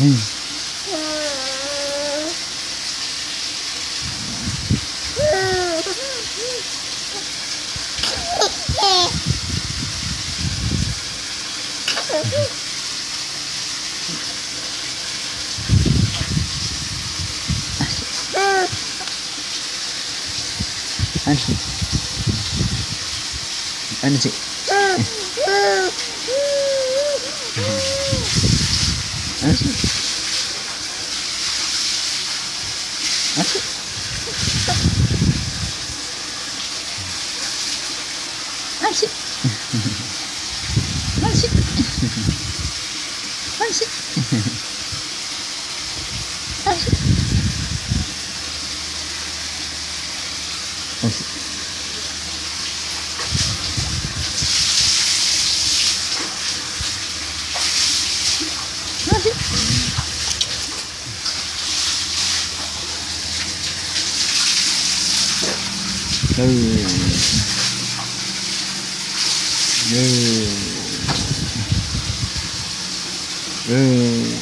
Energy. Anji. Anji. しい。おいしい。お。tư dư dư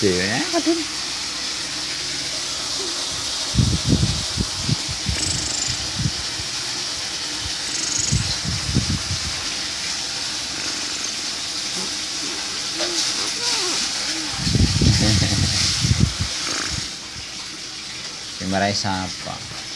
chị á. Imaray apa